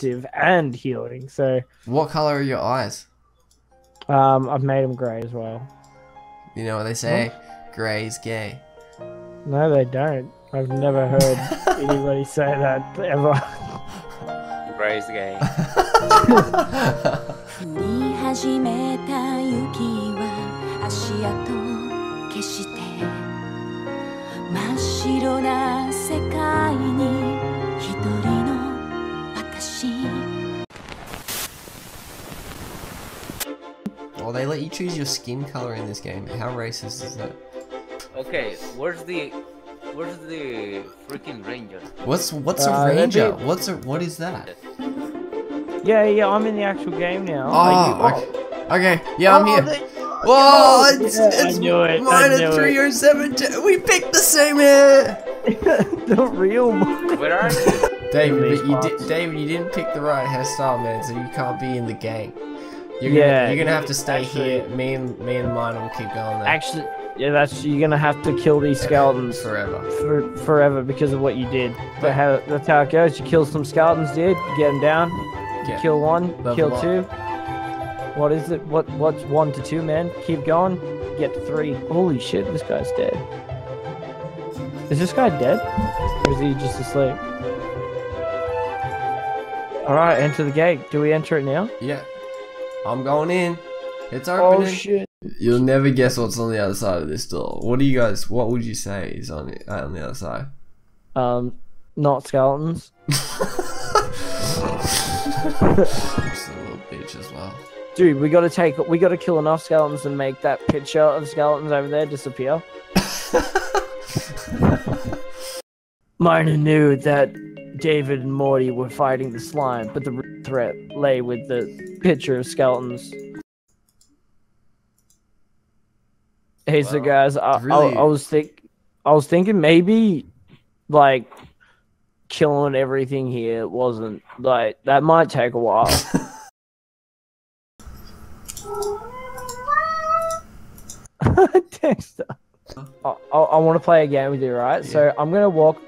defensive and healing. So What color are your eyes? um, I've made them grey as well. You know what they say? Gray's gay. No, they don't. I've never heard anybody say that ever. Praise gay. 降り始めた雪は足跡消して真っ白な they let you choose your skin color in this game. How racist is that? Okay, where's the where's the freaking ranger? What's what's Uh, a ranger? be- What's a what is that? yeah, yeah, I'm in the actual game now. Oh, Are you- okay. Okay, yeah, I'm Oh, here. they- Whoa, it's, yeah, I it's knew it, I minus knew it. 307. We picked the same hair. the real one. Where are you? David, but you parts. did, David, you didn't pick the right hairstyle, man. So you can't be in the gang. You're Yeah, gonna, you're gonna have to stay actually- here. Me and me and mine will keep going there Actually, yeah, that's you're gonna have to kill these skeletons forever. for forever because of what you did. But- But how, that's how it goes. You kill some skeletons, dude. You get them down. Yeah. kill one. Level kill two. What is it? What what's one to two, man? Keep going. Get to three. Holy shit, this guy's dead. Is this guy dead? Or is he just asleep? Alright, enter the gate. Do we enter it now? Yeah, I'm going in. It's Oh opening. shit. You'll never guess what's on the other side of this door. What do you guys? What would you say is on the uh, on the other side? Um not skeletons. Just a little bitch as well. Dude, we gotta take we gotta kill enough skeletons and make that picture of skeletons over there disappear. Miner knew that David and Morty were fighting the slime, but the real threat lay with the picture of skeletons. Hey, so guys, I, I- Really- I, was think, I was thinking maybe, like, killing everything here wasn't like that might take a while. Dexter. I, I, I want to play a game with you, right? So I'm gonna walk,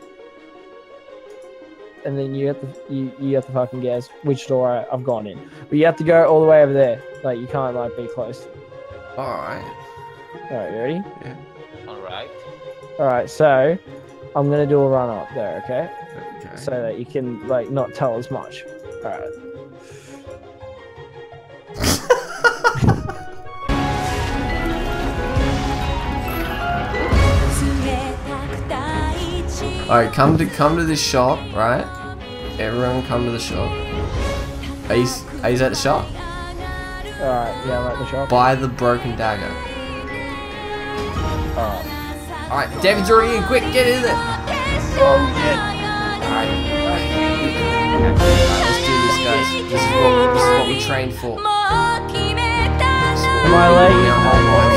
and then you have to you, you have to fucking guess which door I, I've gone in. But you have to go all the way over there. Like you can't like be close. All right. All right, you ready? Yeah. All right. All right, so I'm gonna do a run up there, okay? Okay. So that you can like not tell as much. All right. All right, come to come to this shop, right? Everyone, come to the shop. Are you are you at the shop? All right, yeah, I'm at the shop. Buy the broken dagger. All right. All right, David's already in. Quick, get in there. Oh shit! Alright, alright. Let's do this, guys. This is what, this is what we trained for. Am I late?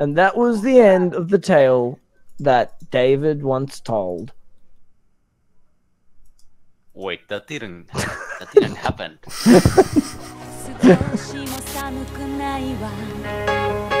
And that was the end of the tale that David once told. Wait, that didn't that didn't happen.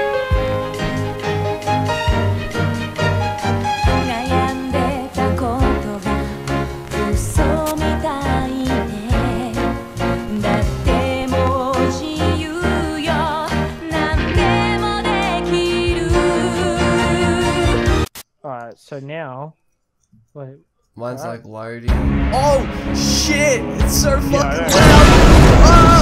so now. Wait. Mine's Alright. like loading. Oh shit! It's so fucking I know. loud. Ah!